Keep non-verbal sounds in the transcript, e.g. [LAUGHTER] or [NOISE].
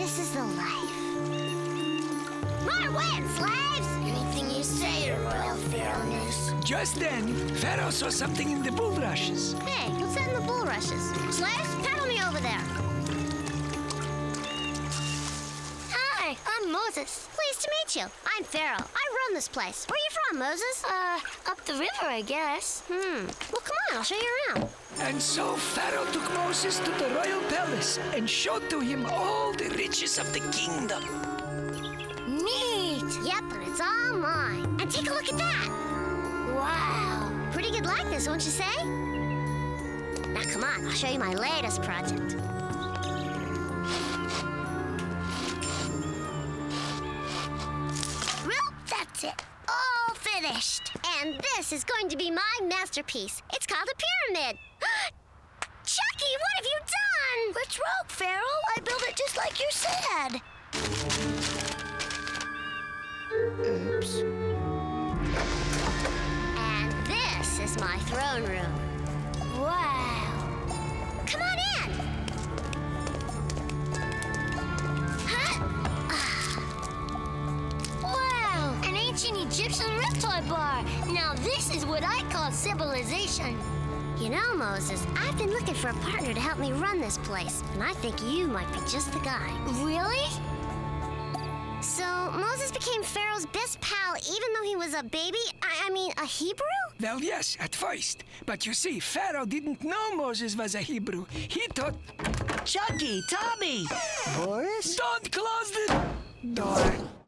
This is the life. More wind, slaves! Anything you say, Your Royal Pharaohness. Just then, Pharaoh saw something in the bulrushes. Hey, what's that in the bulrushes? Slaves, paddle me over there. Hi, I'm Moses. Pleased to meet you. I'm Pharaoh. I run this place. Where you from, Moses? Uh, up the river, I guess. Hmm. Well, come on, I'll show you around. And so Pharaoh took Moses to the royal palace and showed to him all the riches of the kingdom. Neat! Yep, and it's all mine. And take a look at that. Wow! Pretty good likeness, won't you say? Now, come on, I'll show you my latest project. Well, that's it. All finished. And this is going to be my masterpiece. It's called a pyramid. [GASPS] Chuckie, what have you done? What's wrong, Pharaoh? I built it just like you said. Oops. And this is my throne room. Wow! Come on in. Huh? Ah. Wow! An ancient Egyptian reptile bar. Now this is what I call civilization. You know, Moses, I've been looking for a partner to help me run this place, and I think you might be just the guy. Really? So, Moses became Pharaoh's best pal even though he was a baby? I, I mean, a Hebrew? Well, yes, at first. But you see, Pharaoh didn't know Moses was a Hebrew. He thought, Chuckie, Tommy, Boris. don't close the door.